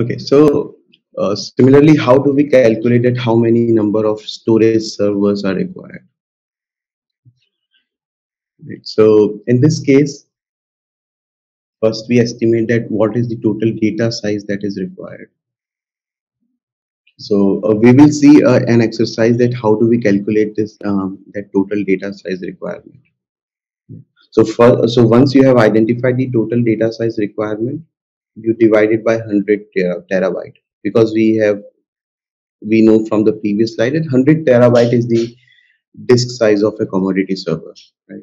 Okay, so uh, similarly, how do we calculate that how many number of storage servers are required? Right, so in this case, first we estimate that what is the total data size that is required. So uh, we will see uh, an exercise that how do we calculate this um, that total data size requirement. So for, so once you have identified the total data size requirement, you divide it by 100 terabyte because we have we know from the previous slide that 100 terabyte is the disk size of a commodity server, right?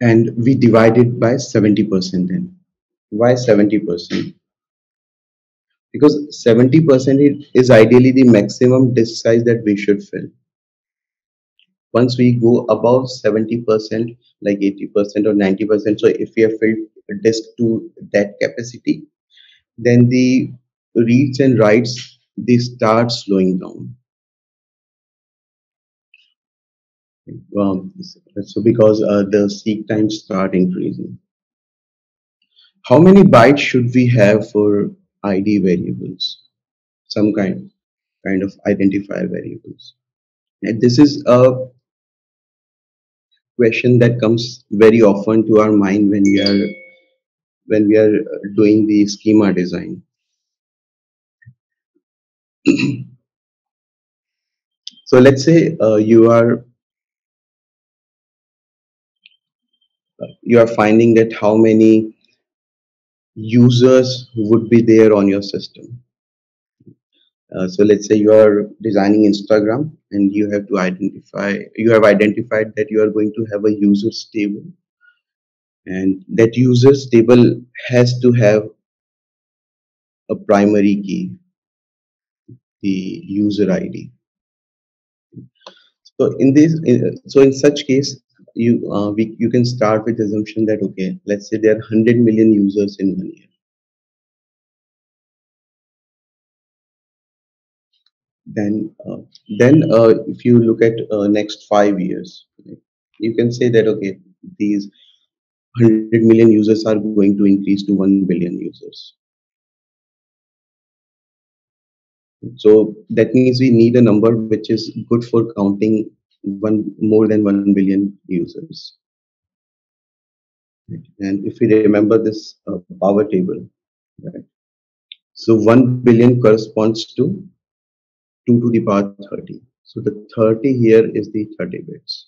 And we divide it by 70% then. Why 70%? Because 70% is ideally the maximum disk size that we should fill once we go above 70% like 80% or 90% so if we have filled disk to that capacity then the reads and writes they start slowing down. Um, so because uh, the seek times start increasing. How many bytes should we have for id variables? Some kind kind of identifier variables. And this is a question that comes very often to our mind when we are when we are doing the schema design. so let's say uh, you are you are finding that how many users would be there on your system uh, so let's say you are designing Instagram and you have to identify, you have identified that you are going to have a users table and that users table has to have a primary key, the user ID. So in this, so in such case, you uh, we, you can start with assumption that okay, let's say there are 100 million users in one year then uh, then uh, if you look at uh, next five years you can say that okay these 100 million users are going to increase to 1 billion users. So that means we need a number which is good for counting one more than 1 billion users. And if we remember this uh, power table right so 1 billion corresponds to 2 to the power 30. So the 30 here is the 30 bits.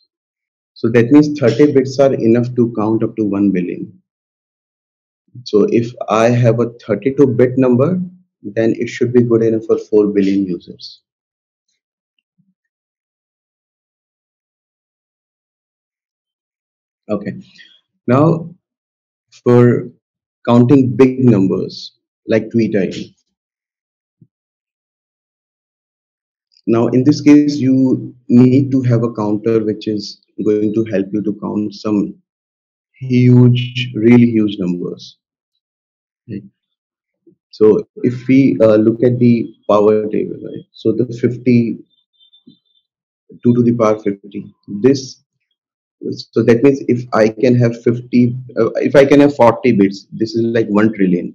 So that means 30 bits are enough to count up to 1 billion. So if I have a 32 bit number, then it should be good enough for 4 billion users. Okay. Now for counting big numbers like tweet ID, Now, in this case, you need to have a counter which is going to help you to count some huge, really huge numbers. Okay. So if we uh, look at the power table, right? So the 50, 2 to the power 50, this, so that means if I can have 50, uh, if I can have 40 bits, this is like 1 trillion.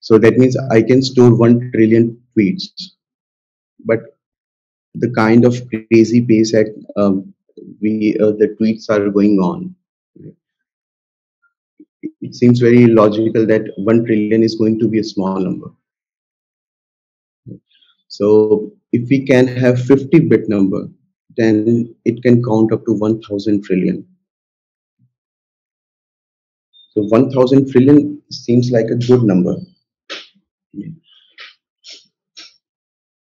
So that means I can store 1 trillion tweets but the kind of crazy pace at um, we uh, the tweets are going on. It seems very logical that 1 trillion is going to be a small number. So if we can have 50 bit number then it can count up to 1000 trillion. So 1000 trillion seems like a good number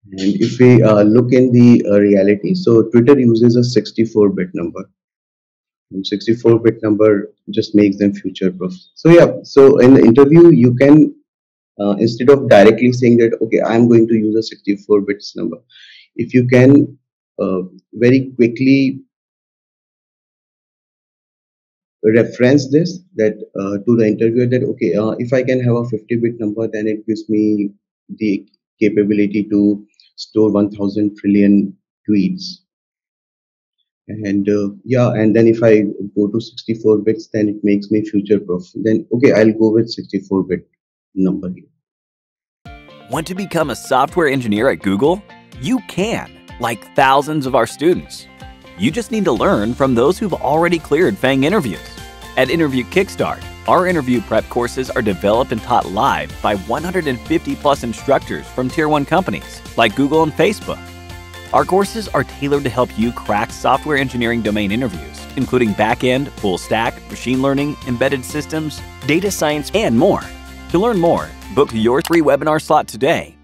And if we uh, look in the uh, reality, so Twitter uses a 64-bit number. And 64-bit number just makes them future-proof. So yeah, so in the interview, you can, uh, instead of directly saying that, okay, I'm going to use a 64-bits number, if you can uh, very quickly reference this that uh, to the interviewer that okay uh, if i can have a 50 bit number then it gives me the capability to store 1000 trillion tweets. And uh, yeah and then if i go to 64 bits then it makes me future proof. Then okay i'll go with 64 bit number here. Want to become a software engineer at google? You can like thousands of our students. You just need to learn from those who've already cleared FAANG interviews. At interview kickstart our interview prep courses are developed and taught live by 150 plus instructors from tier 1 companies like google and facebook our courses are tailored to help you crack software engineering domain interviews, including back-end, full stack, machine learning, embedded systems, data science, and more. To learn more, book your free webinar slot today